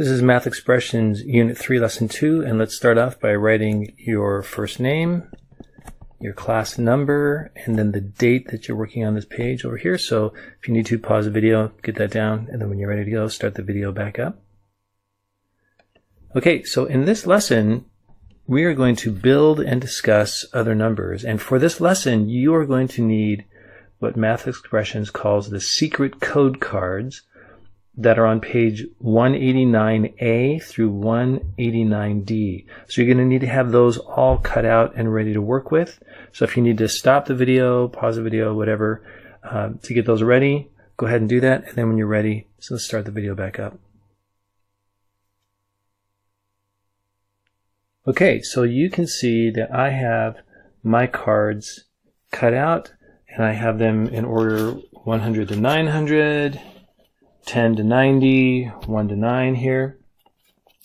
This is Math Expressions Unit 3, Lesson 2, and let's start off by writing your first name, your class number, and then the date that you're working on this page over here. So if you need to, pause the video, get that down, and then when you're ready to go, start the video back up. Okay, so in this lesson, we are going to build and discuss other numbers. And for this lesson, you are going to need what Math Expressions calls the secret code cards that are on page 189A through 189D. So you're going to need to have those all cut out and ready to work with. So if you need to stop the video, pause the video, whatever, uh, to get those ready, go ahead and do that. And then when you're ready, so let's start the video back up. Okay, so you can see that I have my cards cut out and I have them in order 100 to 900, 10 to 90, 1 to 9 here,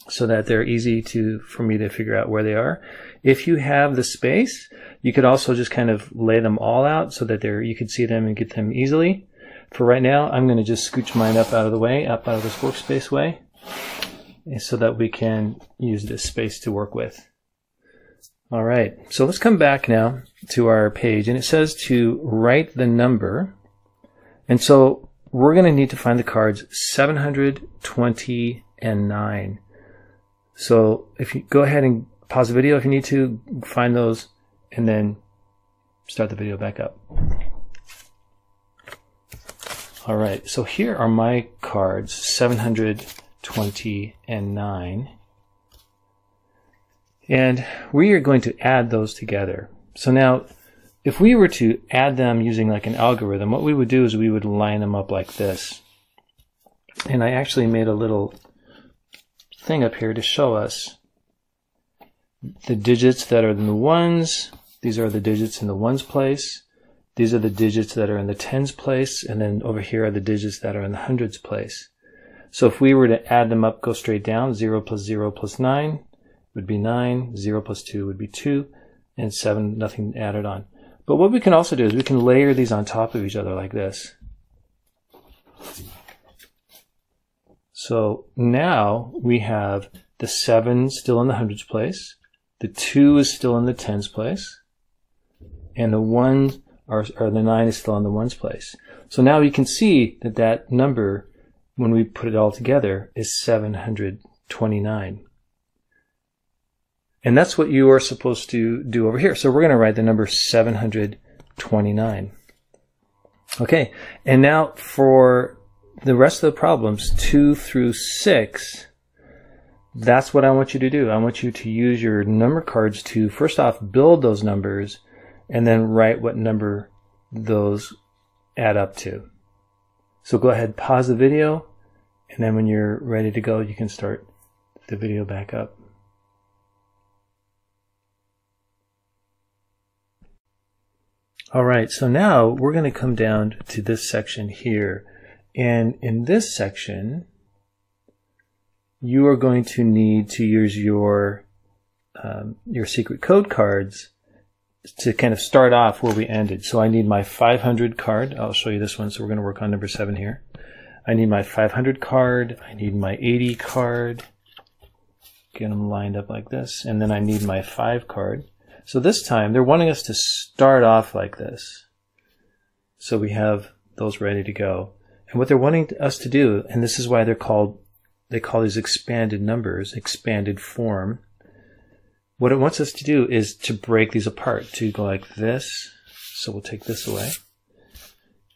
so that they're easy to for me to figure out where they are. If you have the space, you could also just kind of lay them all out so that they're you could see them and get them easily. For right now, I'm going to just scooch mine up out of the way, up out of this workspace way, so that we can use this space to work with. All right, so let's come back now to our page, and it says to write the number. And so we're going to need to find the cards 720 and 9. So if you go ahead and pause the video if you need to, find those, and then start the video back up. All right, so here are my cards 720 and 9. And we are going to add those together. So now, if we were to add them using like an algorithm, what we would do is we would line them up like this. And I actually made a little thing up here to show us the digits that are in the ones. These are the digits in the ones place. These are the digits that are in the tens place. And then over here are the digits that are in the hundreds place. So if we were to add them up, go straight down, 0 plus 0 plus 9, would be 9, 0 plus 2 would be 2, and 7, nothing added on. But what we can also do is we can layer these on top of each other like this. So now we have the 7 still in the hundreds place, the 2 is still in the tens place, and the 1 or, or the 9 is still in the ones place. So now you can see that that number, when we put it all together, is 729. And that's what you are supposed to do over here. So we're going to write the number 729. Okay, and now for the rest of the problems, 2 through 6, that's what I want you to do. I want you to use your number cards to, first off, build those numbers, and then write what number those add up to. So go ahead, pause the video, and then when you're ready to go, you can start the video back up. All right, so now we're going to come down to this section here. And in this section, you are going to need to use your um, your secret code cards to kind of start off where we ended. So I need my 500 card. I'll show you this one. So we're going to work on number seven here. I need my 500 card. I need my 80 card. Get them lined up like this. And then I need my 5 card. So this time they're wanting us to start off like this. So we have those ready to go. And what they're wanting us to do, and this is why they're called, they call these expanded numbers, expanded form. What it wants us to do is to break these apart, to go like this. So we'll take this away.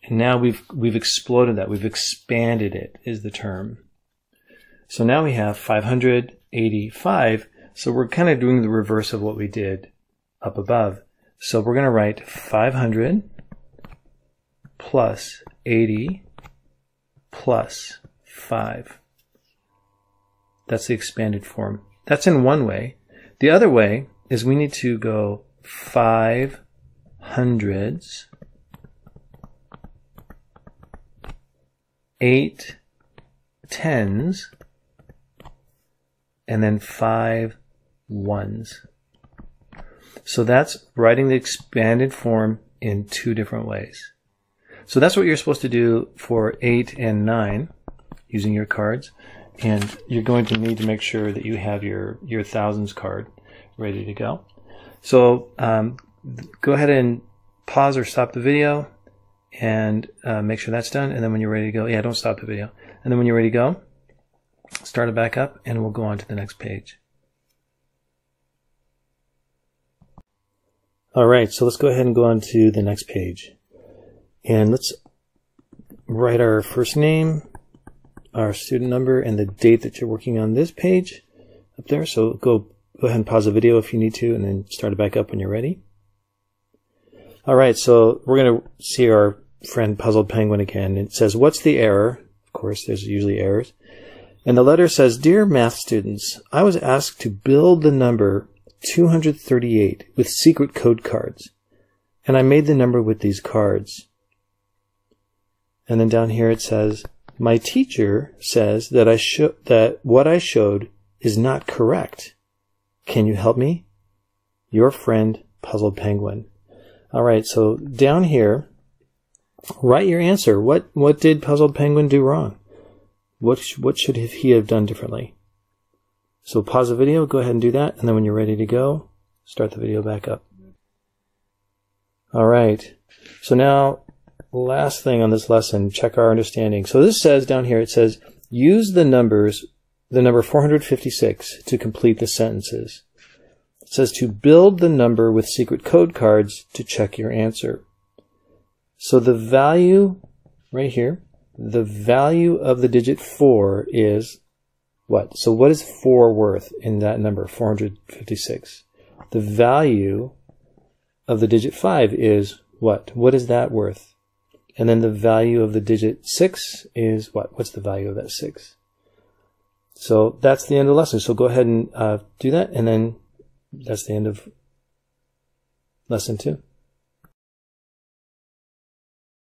And now we've, we've exploded that. We've expanded it is the term. So now we have 585. So we're kind of doing the reverse of what we did up above. So we're going to write 500 plus 80 plus 5. That's the expanded form. That's in one way. The other way is we need to go 5 hundreds, 8 tens, and then 5 ones. So that's writing the expanded form in two different ways. So that's what you're supposed to do for 8 and 9 using your cards. and you're going to need to make sure that you have your, your thousands card ready to go. So um, go ahead and pause or stop the video and uh, make sure that's done. And then when you're ready to go, yeah, don't stop the video. And then when you're ready to go, start it back up and we'll go on to the next page. All right, so let's go ahead and go on to the next page. And let's write our first name, our student number, and the date that you're working on this page up there. So go, go ahead and pause the video if you need to, and then start it back up when you're ready. All right, so we're going to see our friend Puzzled Penguin again. It says, what's the error? Of course, there's usually errors. And the letter says, Dear math students, I was asked to build the number 238 with secret code cards. And I made the number with these cards. And then down here it says, my teacher says that I show, that what I showed is not correct. Can you help me? Your friend, Puzzled Penguin. All right, so down here, write your answer. What what did Puzzled Penguin do wrong? What what should he have done differently? So pause the video, go ahead and do that, and then when you're ready to go, start the video back up. All right. So now, last thing on this lesson, check our understanding. So this says down here, it says, use the numbers, the number 456 to complete the sentences. It says to build the number with secret code cards to check your answer. So the value right here, the value of the digit 4 is what? So what is 4 worth in that number, 456? The value of the digit 5 is what? What is that worth? And then the value of the digit 6 is what? What's the value of that 6? So that's the end of the lesson. So go ahead and uh, do that, and then that's the end of lesson two.